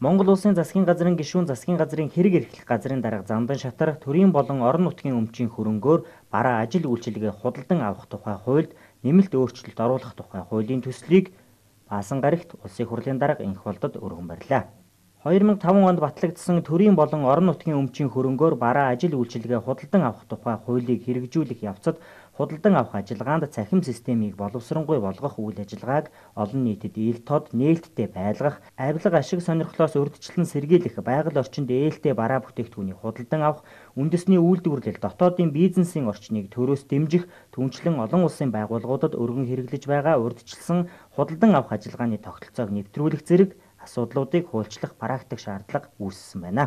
Монгол Улсын засгийн газрын гишүүн засгийн газрын хэрэг эрхлэх газрын дарга Зандан Шатар төрийн болон орон нутгийн өмчийн хөрөнгөөр бараа ажил үйлчилгээ худалдан авах тухай хуульд нэмэлт өөрчлөлт оруулах тухай хуулийн төслийг Баасан гарагт улсын хурлын дарга инх болдод өргөн барьлаа. 2005 онд батлагдсан төрийн болон орон нутгийн өмчийн хөрөнгөөр бараа ажил үйлчилгээ худалдан авах тухай хуулийг хэрэгжүүлэх явцад худалдан авах ажиллагаанд цахим системийг боловсронгүй болгох үйл ажиллагааг олон нийтэд ил тод нээлттэй байлгах, авилга ашиг сонирхлоос урьдчилан сэргийлэх, байгаль орчинд ээлтэй бараа бүтээгдэхүүнийг худалдан авах, үндэсний үйлдвэрлэл, дотоодын бизнесийн орчныг төрөөс дэмжих, түнчлэн олон улсын байгууллагуудад өргөн хэрэглэж байгаа урьдчилсан худалдан авах ажиллагааны тогтолцоог нэвтрүүлэх зэрэг асуудлуудыг хуульчлах практик шаардлага үүссэн байна.